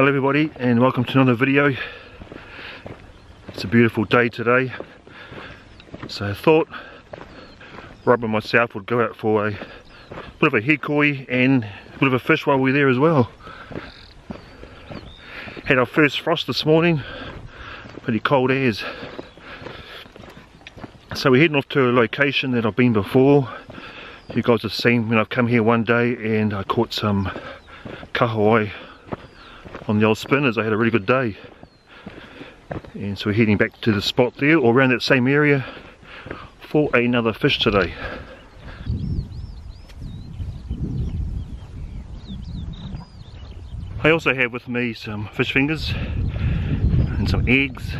Hello everybody and welcome to another video. It's a beautiful day today. So I thought Rob and myself would go out for a bit of a hikoi and a bit of a fish while we're there as well. Had our first frost this morning, pretty cold as. So we're heading off to a location that I've been before. You guys have seen when I've come here one day and I caught some kahawai on the old spinners. I had a really good day. And so we're heading back to the spot there or around that same area for another fish today. I also have with me some fish fingers and some eggs.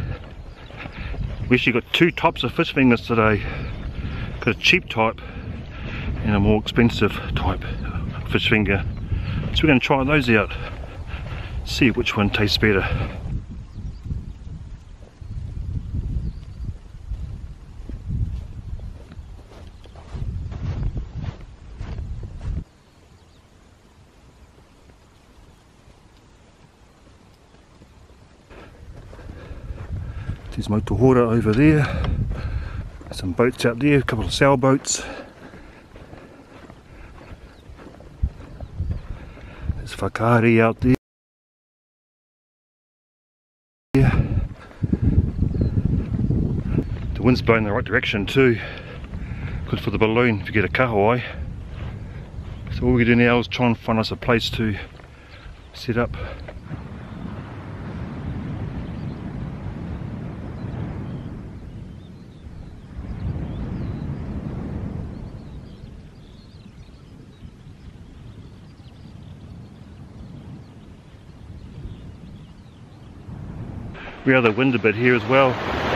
We actually got two types of fish fingers today. Got a cheap type and a more expensive type fish finger. So we're going to try those out. See which one tastes better. There's Motuhora over there. Some boats out there, a couple of sailboats. There's Whakaari out there. The wind's blowing in the right direction too. Good for the balloon if you get a kahawai. So all we do now is try and find us a place to set up. we are the wind a bit here as well.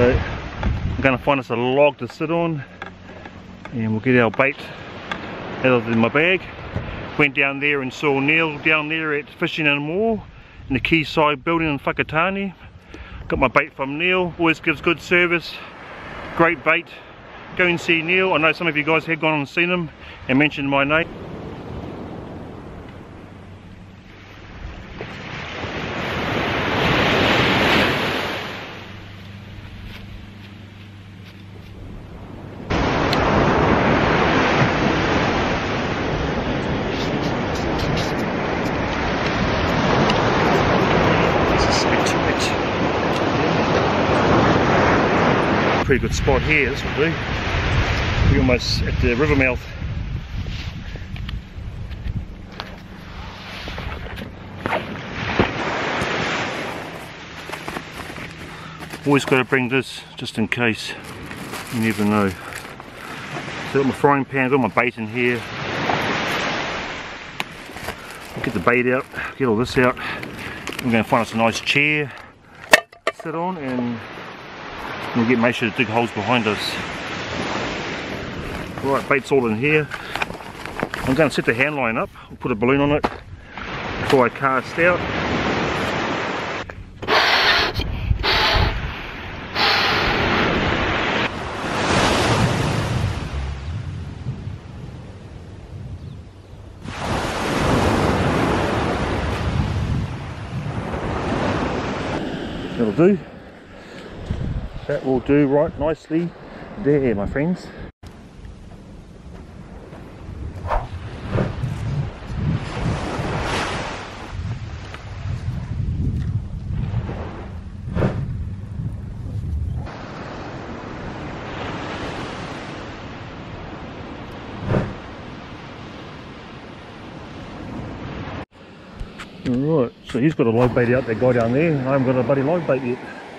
So I'm going to find us a log to sit on and we'll get our bait out of my bag. Went down there and saw Neil down there at Fishing and More in the Quayside building in Whakatane. Got my bait from Neil, always gives good service, great bait. Go and see Neil, I know some of you guys have gone and seen him and mentioned my name. Pretty good spot here, this will do. We're almost at the river mouth. Always got to bring this just in case. You never know. So got my frying pan, got my bait in here. Get the bait out, get all this out. I'm going to find us a nice chair sit on and We'll get make sure to dig holes behind us. Right, bait's all in here. I'm going to set the hand line up, I'll put a balloon on it before I cast out. That'll do that will do right nicely. There my friends. Alright, so he's got a live bait out, that guy down there, I haven't got a bloody live bait yet.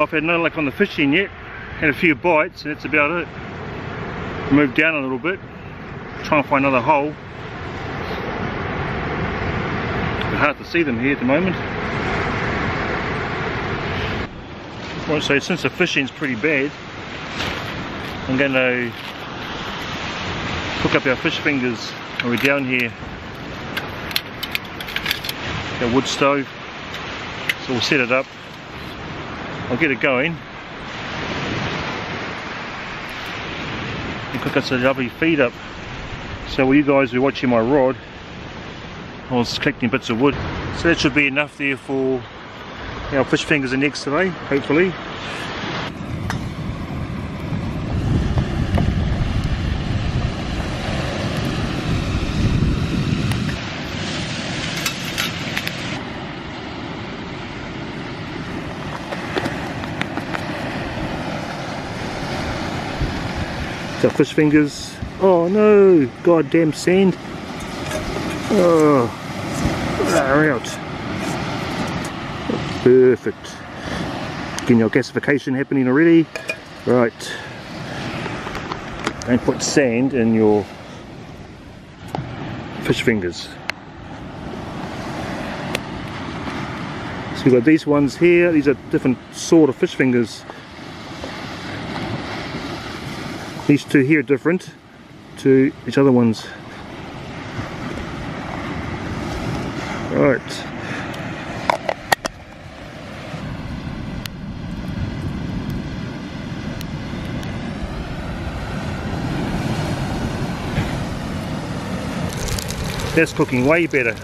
I've had no luck on the fishing yet. Had a few bites and that's about it. Move down a little bit. Try and find another hole. It's hard to see them here at the moment. Right, so since the fishing's pretty bad, I'm going to hook up our fish fingers when we're down here. Our wood stove. So we'll set it up I'll get it going. And cook us a lovely feed up. So while you guys were watching my rod, I was collecting bits of wood. So that should be enough there for our fish fingers and eggs today, hopefully. So fish fingers. Oh no, goddamn sand. Oh, far out. Perfect. Getting your gasification happening already. Right. Don't put sand in your fish fingers. So we've got these ones here, these are different sort of fish fingers. These two here are different to each other ones. Right. That's cooking way better.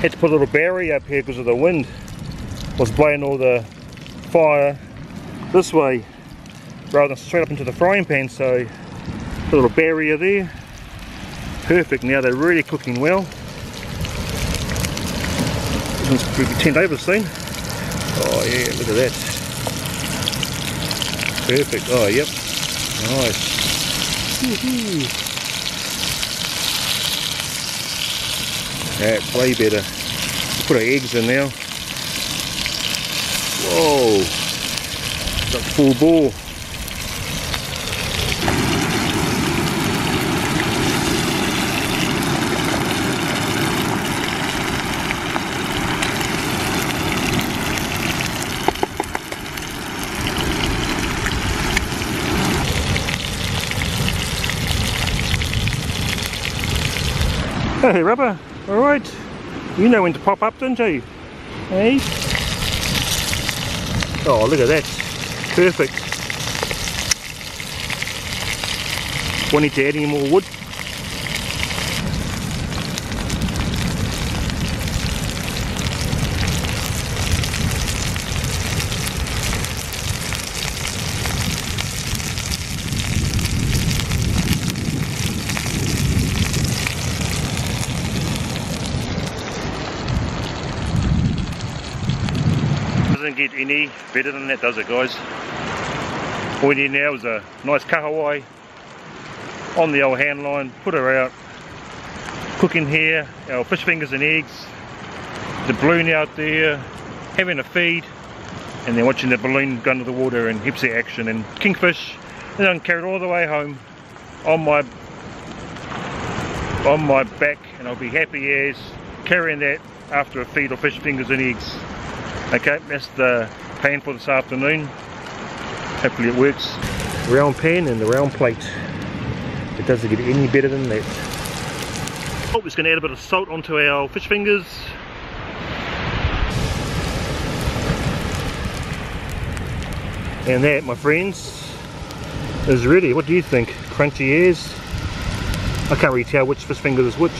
Had to put a little barrier up here because of the wind. Was blowing all the fire this way rather than straight up into the frying pan so a little barrier there perfect. Now they're really cooking well. This be turned over soon oh yeah look at that. Perfect. Oh yep. Nice. That's way better. Put our eggs in now. Whoa. Got full ball Hey rubber, alright. You know when to pop up, don't you? Hey? Oh, look at that. Perfect. Wanting to add any more wood? Get any better than that does it guys? All we need now is a nice kahawai on the old hand line. Put her out. Cooking here. Our fish fingers and eggs. The balloon out there. Having a feed. And then watching the balloon go into the water and hipsy action and kingfish. And then carry it all the way home on my on my back. And I'll be happy as carrying that after a feed of fish fingers and eggs Okay, that's the pan for this afternoon. Hopefully it works. Round pan and the round plate. It doesn't get any better than that. Oh, just going to add a bit of salt onto our fish fingers. And that, my friends, is ready. What do you think? Crunchy ears? I can't really tell which fish finger is which.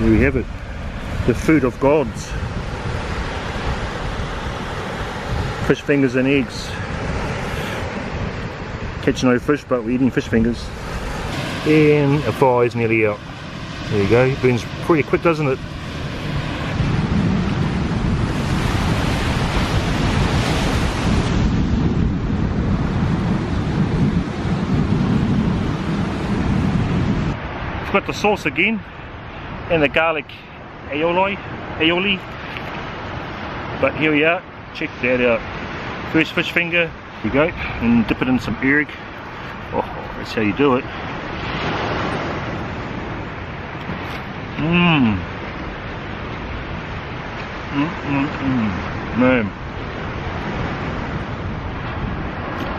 There we have it. The food of gods. Fish fingers and eggs. Catching no fish but we're eating fish fingers. And a fire is nearly out. There you go. It burns pretty quick doesn't it? Got the sauce again and the garlic aioli, aioli. But here we are, check that out. First fish finger, here we go, and dip it in some erg. Oh, that's how you do it. Mmm. Mm, mm, mm. Man.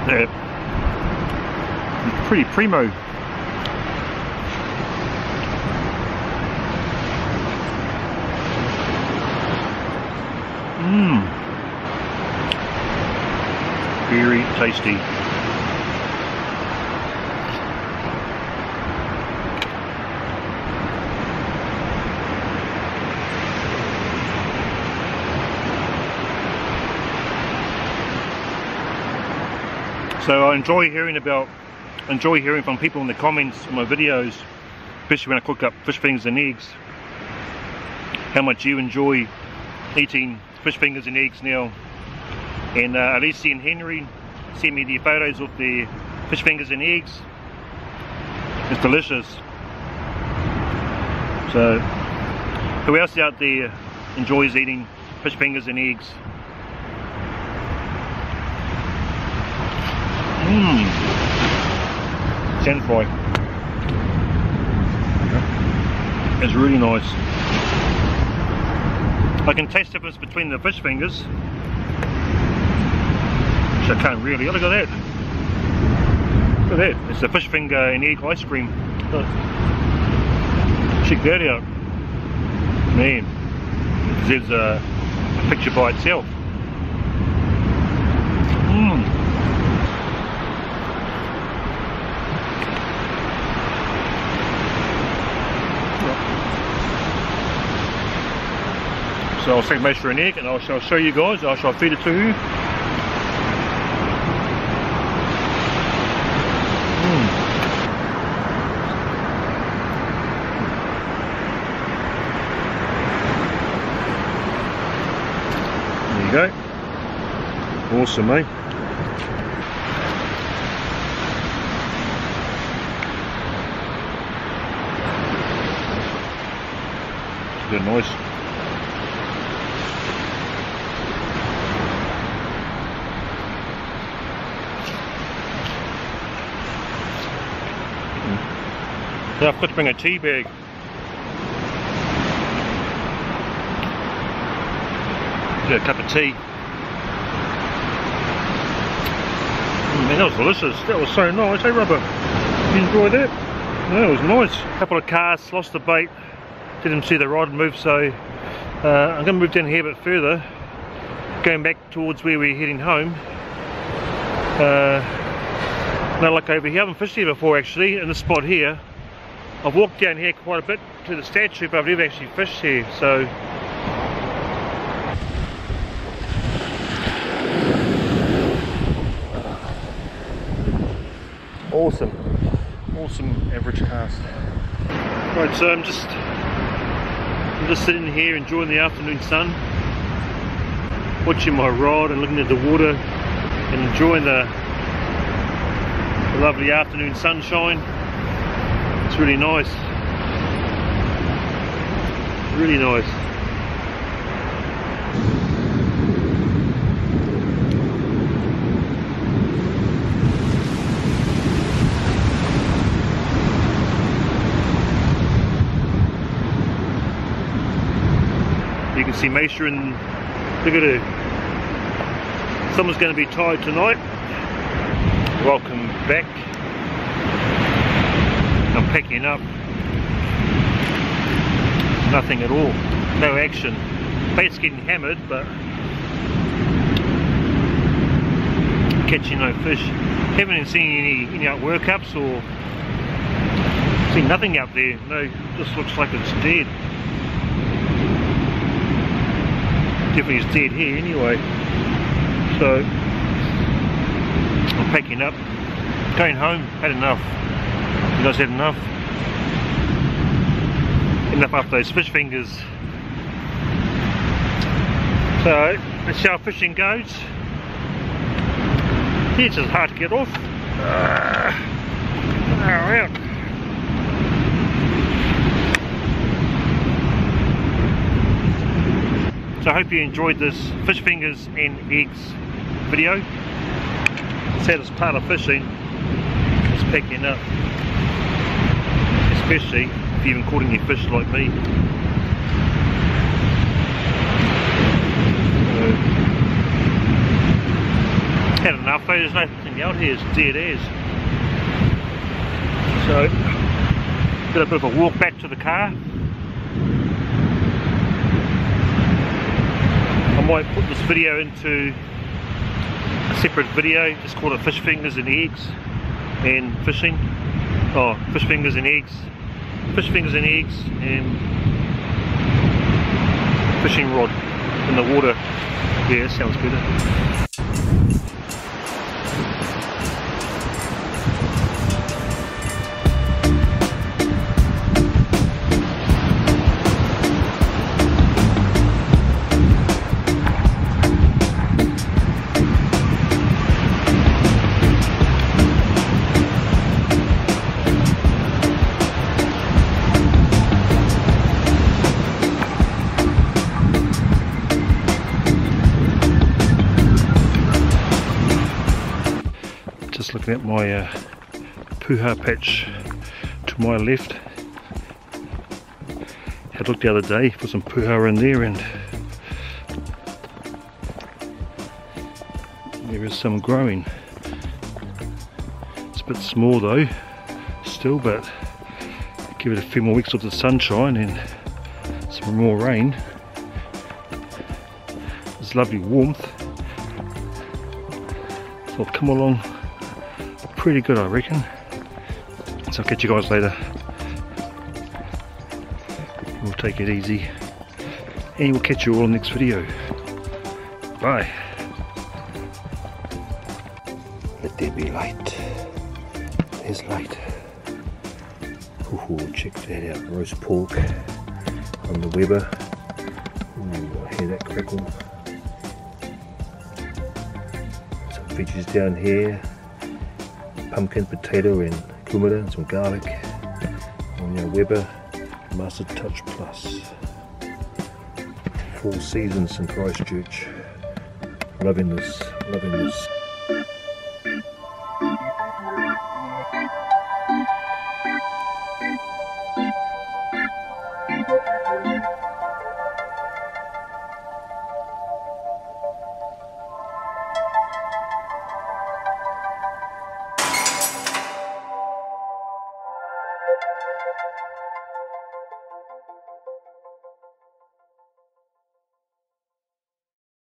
They're pretty primo. Mmm. Very tasty. So I enjoy hearing about, enjoy hearing from people in the comments on my videos, especially when I cook up fish fingers and eggs, how much you enjoy eating fish fingers and eggs now. And uh, Alicia and Henry sent me the photos of the fish fingers and eggs. It's delicious. So, who else out there enjoys eating fish fingers and eggs? Mmm. Fry. It's really nice. I can taste the difference between the fish fingers. I can't really. Oh, look at that. Look at that. It's a fish finger and egg ice cream. Look. Check that out. Man. There's a picture by itself. Mmm. So I'll take measure an egg and I shall show you guys, I shall feed it to you. Awesome, mate. Good noise. Yeah, I've got to bring a tea bag. Get a cup of tea. Man, that was delicious. That was so nice, hey Rubber? You enjoyed that? That was nice. A couple of casts, lost the bait. Didn't see the rod move, so uh, I'm going to move down here a bit further. Going back towards where we're heading home. Uh, no luck over here. I haven't fished here before actually, in this spot here. I've walked down here quite a bit to the statue, but I've never actually fished here, so awesome awesome average cast right so i'm just i'm just sitting here enjoying the afternoon sun watching my rod and looking at the water and enjoying the, the lovely afternoon sunshine it's really nice. Really nice. See Mesa and look at it. Someone's going to be tied tonight. Welcome back. I'm picking up nothing at all no action bait's getting hammered but catching no fish haven't seen any any out workups or seen nothing out there no just looks like it's dead is dead here anyway so I'm packing up going home had enough you guys had enough? Enough after those fish fingers. So, that's how fishing goes. It's just hard to get off. Uh, out. So I hope you enjoyed this fish fingers and eggs video. Said it's part of fishing It's picking up. Especially if you've been caught any fish like me. Had enough though, there's nothing out here, it's dead as. So, got a bit of a walk back to the car. I might put this video into a separate video, just called it fish fingers and eggs and fishing. Oh, fish fingers and eggs. Fish fingers and eggs and fishing rod in the water. Yeah, sounds better. At my uh, puha patch to my left. Had looked the other day for some puha in there and there is some growing. It's a bit small though, still, but give it a few more weeks of the sunshine and some more rain. There's lovely warmth. So I'll come along pretty good I reckon. So I'll catch you guys later. We'll take it easy. And we'll catch you all in the next video. Bye. Let there be light. There's light. Ooh, check that out. Roast pork on the Weber. Ooh, I hear that crackle. Some veggies down here pumpkin, potato and kumara and some garlic on your Weber Master Touch Plus. Four seasons in Christchurch. Loving this, loving this.